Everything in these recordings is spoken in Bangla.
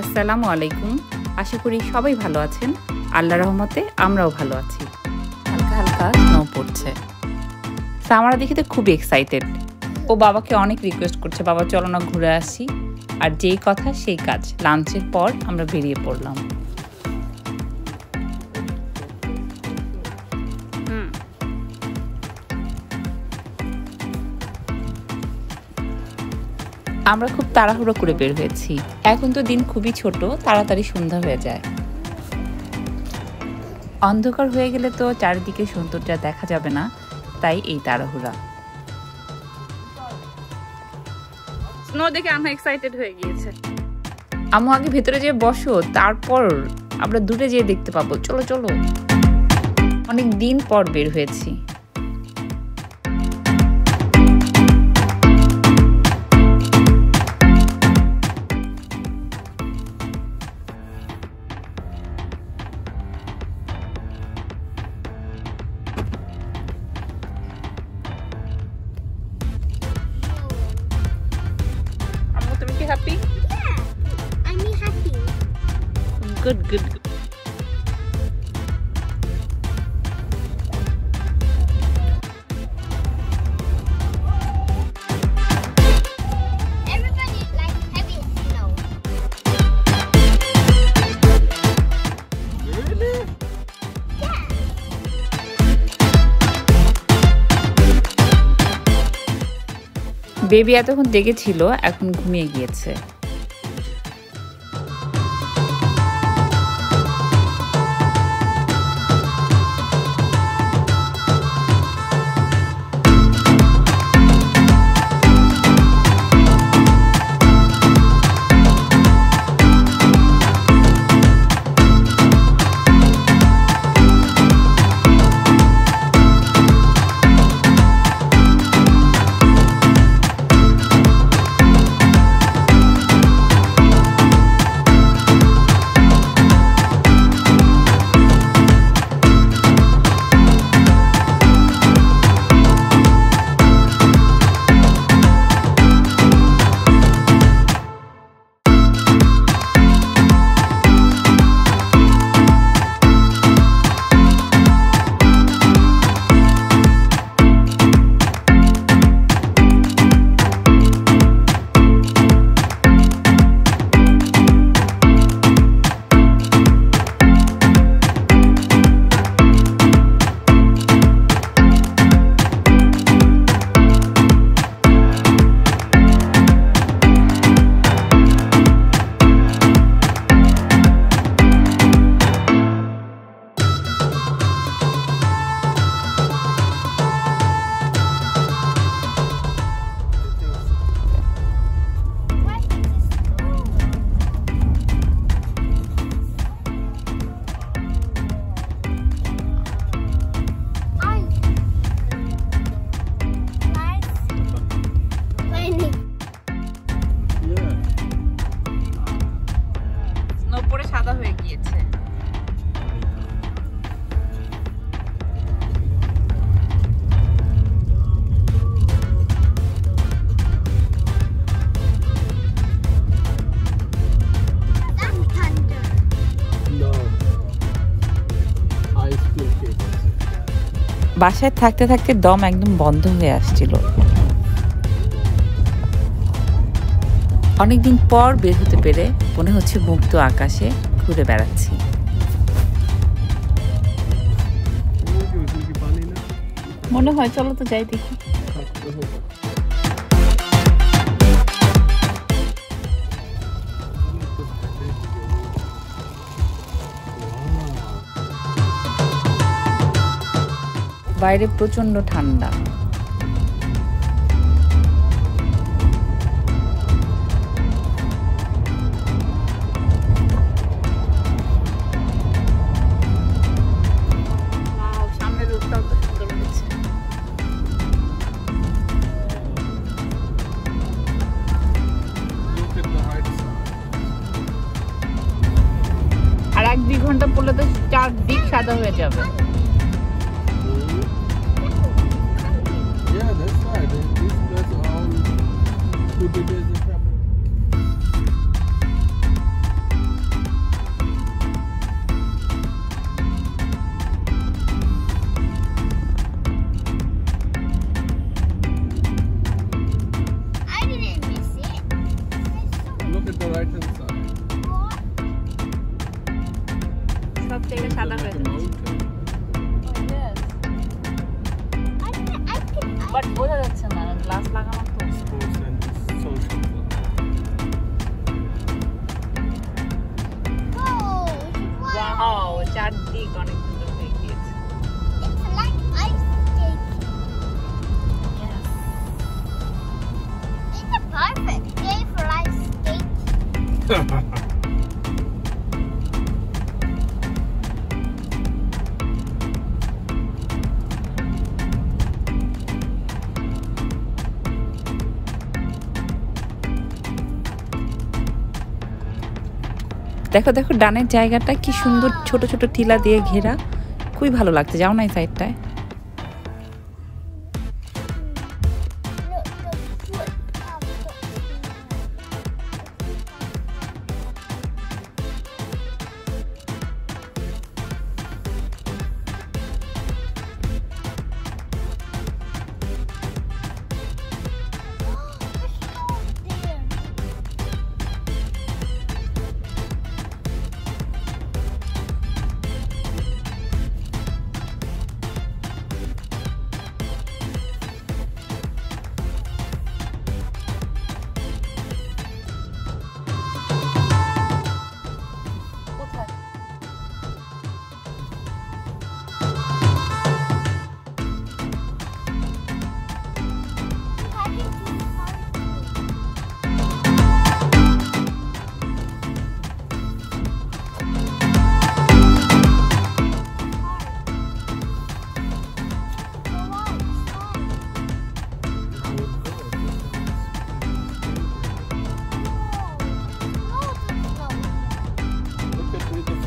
আসসালামু আলাইকুম। আশা করি সবাই ভালো আছেন। আল্লাহ রহমতে আমরাও ভালো আছি। হালকা হালকা। স্নো পড়ছে। সামারা দেখিতে খুবই এক্সাইটেড ও বাবাকে অনেক রিকোয়েস্ট করছে বাবা চলো না ঘুরে আসি। আর যেই কথা সেই কাজ। লাঞ্চের পর আমরা বেরিয়ে পড়লাম। আমরা খুব তাড়াহুড়ো করে বের হয়েছি। এখন তো দিন খুবই ছোট তাড়াতাড়ি সন্ধ্যা হয়ে যায়। অন্ধকার হয়ে গেলে তো চারিদিকে সৌন্দর্য দেখা যাবে না তাই এই তাড়াহুড়া। স্নো দেখে আমরা এক্সাইটেড হয়ে গিয়েছে। আমু আগে ভেতরে যেয়ে বসো তারপর আমরা দূরে যেয়ে দেখতে পাবো। চলো চলো। অনেক দিন পর বের হয়েছি। you happy? Yeah, I'm happy. Good, good, good. Baby এতক্ষণ দেখেছিল এখন ঘুমিয়ে গিয়েছে। বাসায় থাকতে থাকতে দম একদম বন্ধ হয়ে আসছিল। অনেকদিন পর বের হতে পেরে মনে হচ্ছে মুক্ত আকাশে ঘুরে বেড়াচ্ছি। মনে হয় চলো তো যাই দেখি। হ্যাঁ, at the ঠান্ডা। আর এক দুই ঘণ্টা পড়লে তো চারদিক সাদা হয়ে যাবে। do big business company. I'm going to go the next one. I'm going to go to. But what are the two? Last one. চারদিক অনেক সুন্দর হয়ে গিয়েছে It's like ice skating. It's a perfect day for ice skating. দেখো দেখো, ডানের জায়গাটা কি সুন্দর ছোট ছোট টিলা দিয়ে ঘেরা। খুবই ভালো লাগছে, যাও না এই সাইডটায়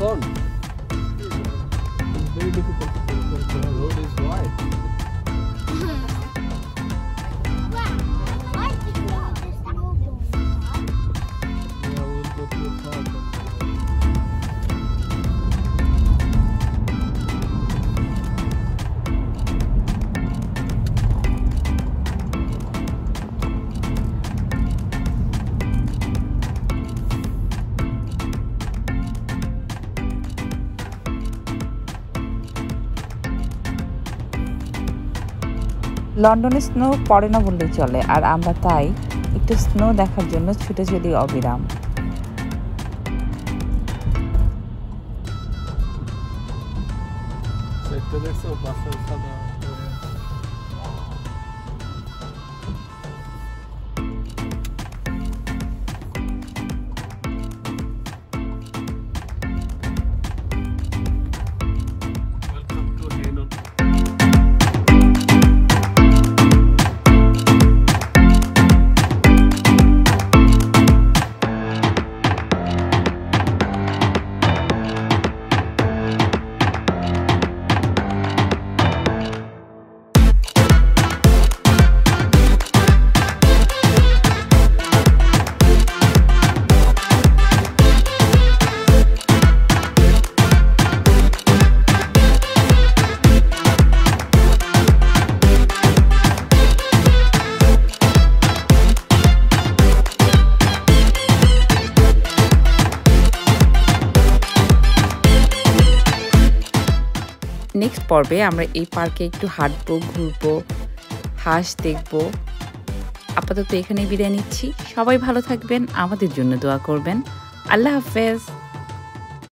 ton. Very difficult. লন্ডনে স্নো পড়ে না বললেই চলে, আর আমরা তাই একটু স্নো দেখার জন্য ছুটে চলি অবিরাম। নেক্সট পর্বে আমরা এই পার্কে একটু হাঁটবো, ঘুরবো, হাঁস দেখব। আপাতত এখানে বিদায় নিচ্ছি। সবাই ভালো থাকবেন, আমাদের জন্য দোয়া করবেন। আল্লাহ হাফেজ।